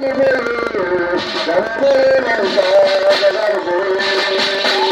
Thank you.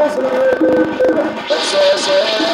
Rosemary, Rosemary, say, say